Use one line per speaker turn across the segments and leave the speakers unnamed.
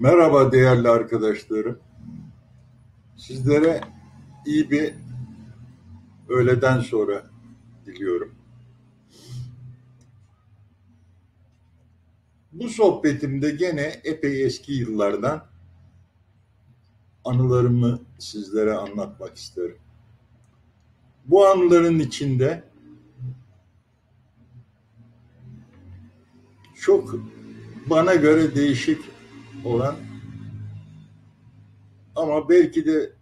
Merhaba değerli arkadaşlarım. Sizlere iyi bir öğleden sonra diliyorum. Bu sohbetimde gene epey eski yıllardan anılarımı sizlere anlatmak isterim. Bu anıların içinde çok bana göre değişik olan ama belki de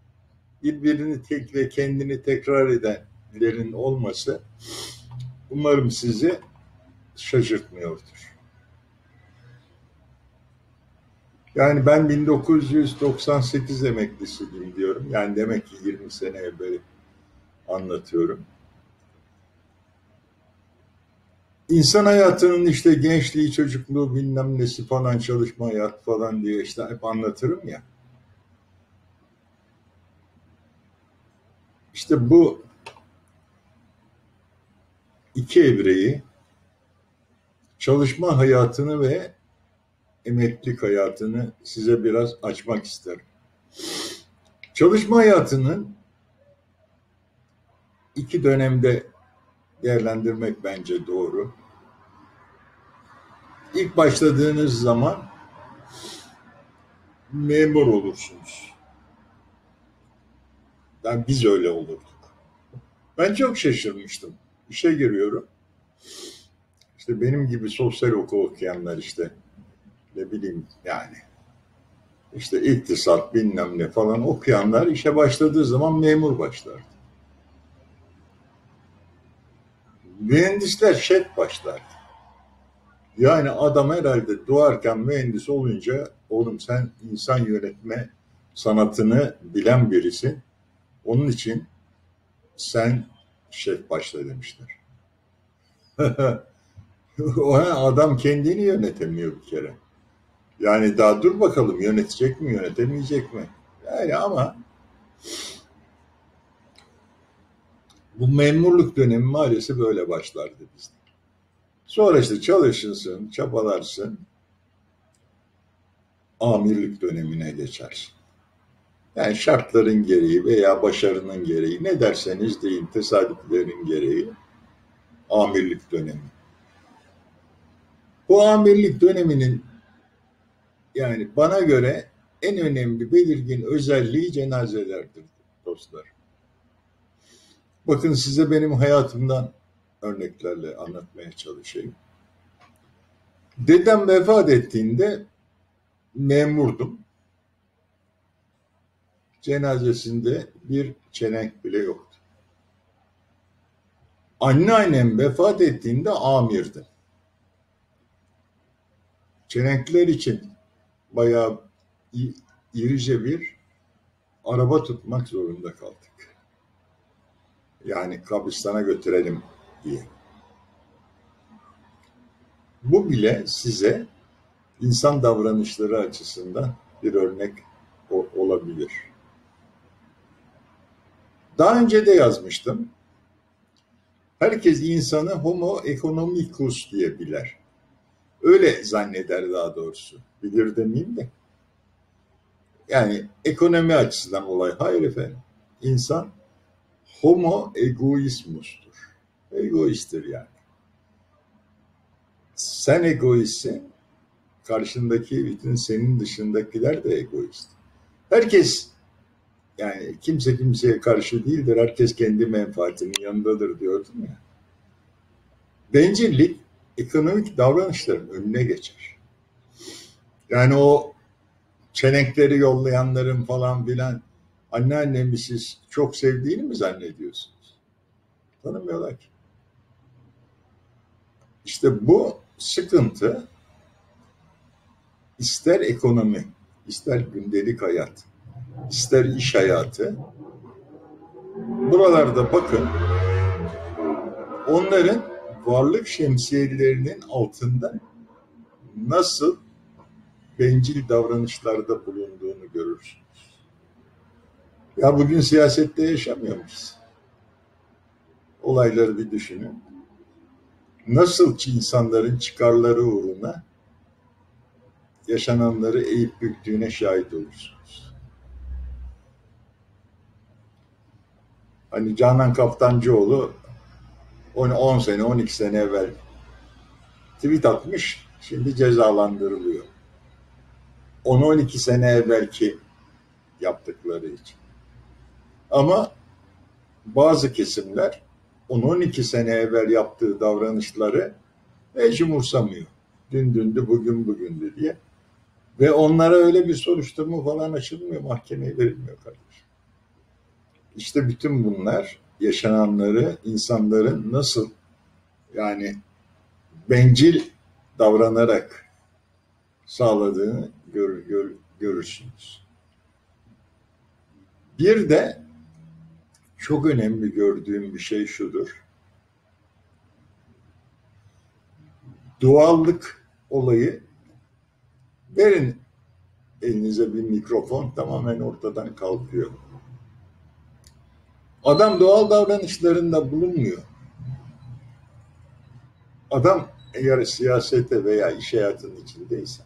birbirini tek ve kendini tekrar edenlerin olması umarım sizi şaşırtmıyordur. Yani ben 1998 emeklisiyim diyorum. Yani demek ki 20 sene evvel anlatıyorum. İnsan hayatının işte gençliği, çocukluğu, bilmem nesi falan, çalışma hayat falan diye işte hep anlatırım ya. İşte bu iki evreyi çalışma hayatını ve emeklilik hayatını size biraz açmak isterim. Çalışma hayatının iki dönemde değerlendirmek bence doğru. İlk başladığınız zaman memur olursunuz. Yani biz öyle olurduk. Ben çok şaşırmıştım. İşe giriyorum. İşte benim gibi sosyal oku okuyanlar işte ne bileyim yani işte iktisat bilmem ne falan okuyanlar işe başladığı zaman memur başlardı. Mühendisler şef başlardı. Yani adam herhalde doğarken mühendis olunca oğlum sen insan yönetme sanatını bilen birisin. Onun için sen şef başla demişler. o adam kendini yönetemiyor bir kere. Yani daha dur bakalım yönetecek mi yönetemeyecek mi? Yani ama bu memurluk dönemi maalesef böyle başlardı bizde. Sonra işte çalışırsın, çabalarsın, amirlik dönemine geçersin. Yani şartların gereği veya başarının gereği ne derseniz deyin tesadüflerin gereği amirlik dönemi. Bu amirlik döneminin yani bana göre en önemli belirgin özelliği cenazelerdir dostlar. Bakın size benim hayatımdan örneklerle anlatmaya çalışayım. Dedem vefat ettiğinde memurdum. Cenazesinde bir çelenk bile yoktu. Anneannem vefat ettiğinde amirdi. Çelenkler için bayağı irice bir araba tutmak zorunda kaldık. Yani kabristana götürelim diye. Bu bile size insan davranışları açısından bir örnek olabilir. Daha önce de yazmıştım. Herkes insanı homo economicus diye bilir. Öyle zanneder daha doğrusu. Bilir demeyeyim de. Yani ekonomi açısından olay. Hayır efendim. İnsan homo egoismustur. Egoisttir yani. Sen egoistsin. Karşındaki bütün senin dışındakiler de egoist. Herkes yani kimse kimseye karşı değildir. Herkes kendi menfaatinin yanındadır diyordum ya. Bencillik ekonomik davranışların önüne geçer. Yani o çenenkleri yollayanların falan filan anneannemi siz çok sevdiğini mi zannediyorsunuz? Tanımıyorlar ki. İşte bu sıkıntı ister ekonomi, ister gündelik hayat, ister iş hayatı buralarda bakın onların varlık şemsiyelerinin altında nasıl bencil davranışlarda görürsünüz. Ya bugün siyasette yaşamıyor muyuz? Olayları bir düşünün. Nasıl ki insanların çıkarları uğruna yaşananları eğip büktüğüne şahit olursunuz. Hani Canan Kaftancıoğlu 10 sene, 12 sene evvel tweet atmış, şimdi cezalandırılıyor. 10-12 sene evvelki yaptıkları için. Ama bazı kesimler 10-12 sene evvel yaptığı davranışları hiç umursamıyor. Dün dündü, bugün bugündü diye. Ve onlara öyle bir soruşturma falan açılmıyor, mahkemeye verilmiyor kardeşim. İşte bütün bunlar yaşananları insanların nasıl yani bencil davranarak sağladığını gör, gör, görürsünüz. Bir de çok önemli gördüğüm bir şey şudur. Doğallık olayı verin elinize bir mikrofon tamamen ortadan kalkıyor. Adam doğal davranışlarında bulunmuyor. Adam eğer siyasete veya iş hayatının içindeyse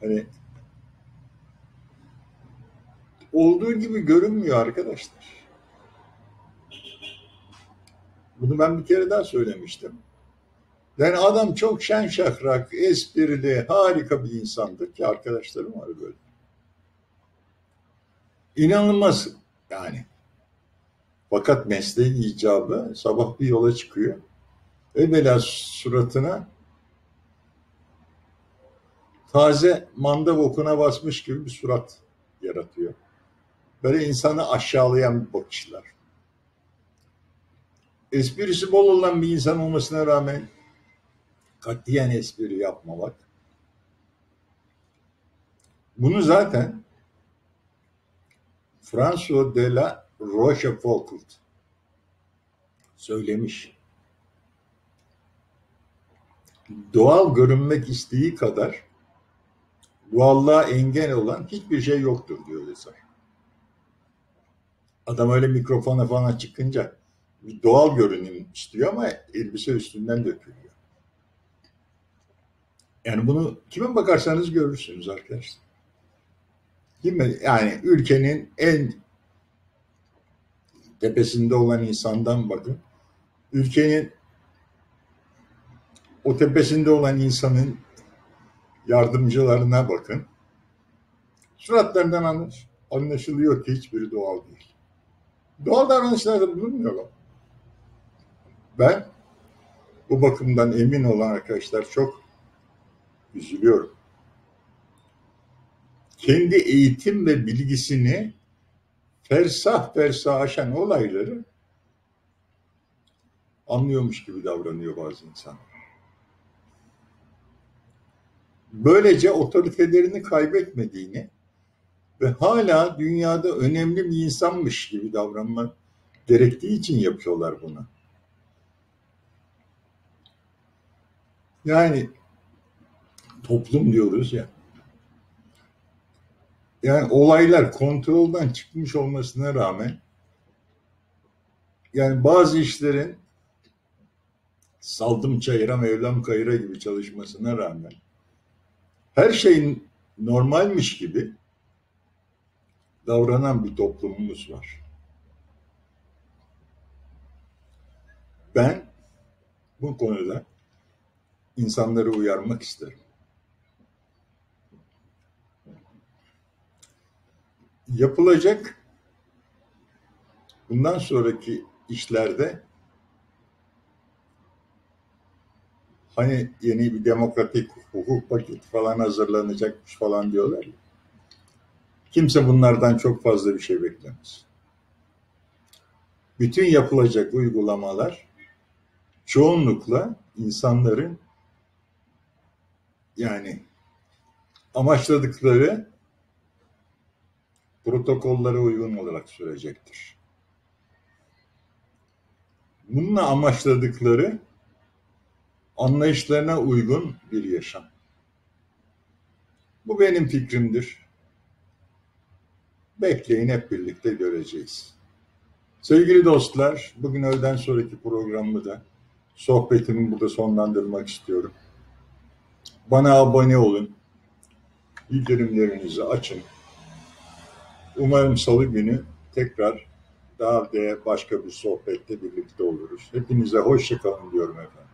hani olduğu gibi görünmüyor arkadaşlar. Bunu ben bir kere daha söylemiştim. Yani adam çok şen şakrak, esprili, harika bir insandır ki arkadaşlarım var böyle. İnanılmaz yani. Fakat mesleği icabı sabah bir yola çıkıyor. Evvela suratına taze manda bokuna basmış gibi bir surat yaratıyor. Böyle insanı aşağılayan bakışlar. Esprisi bol olan bir insan olmasına rağmen katiyen espri yapmamak. Bunu zaten François de la Rochefoucauld söylemiş. Doğal görünmek isteği kadar doğallığa engel olan hiçbir şey yoktur diyor yazar. Adam öyle mikrofona falan çıkınca bir doğal görünüm istiyor ama elbise üstünden dökülüyor. Yani bunu kime bakarsanız görürsünüz arkadaşlar. Değil mi? Yani ülkenin en tepesinde olan insandan bakın. Ülkenin o tepesinde olan insanın yardımcılarına bakın. Suratlarından anlaşılıyor ki hiçbiri doğal değil. Doğal davranışlarda bulunmuyorlar. Ben bu bakımdan emin olan arkadaşlar çok üzülüyorum. Kendi eğitim ve bilgisini fersah fersah aşan olayları anlıyormuş gibi davranıyor bazı insanlar. Böylece otoritelerini kaybetmediğini ve hala dünyada önemli bir insanmış gibi davranmak gerektiği için yapıyorlar bunu. Yani toplum diyoruz ya. Yani olaylar kontrolden çıkmış olmasına rağmen yani bazı işlerin saldım çayıra mevlam kayıra gibi çalışmasına rağmen her şeyin normalmiş gibi davranan bir toplumumuz var. Ben bu konuda insanları uyarmak isterim. Yapılacak bundan sonraki işlerde hani yeni bir demokratik hukuk paketi falan hazırlanacakmış falan diyorlar Kimse bunlardan çok fazla bir şey beklemez. Bütün yapılacak uygulamalar çoğunlukla insanların yani amaçladıkları protokollere uygun olarak sürecektir. Bununla amaçladıkları anlayışlarına uygun bir yaşam. Bu benim fikrimdir. Bekleyin hep birlikte göreceğiz. Sevgili dostlar, bugün öğleden sonraki programımı da sohbetimi burada sonlandırmak istiyorum. Bana abone olun. Bildirimlerinizi açın. Umarım salı günü tekrar daha de başka bir sohbette birlikte oluruz. Hepinize hoşça kalın diyorum efendim.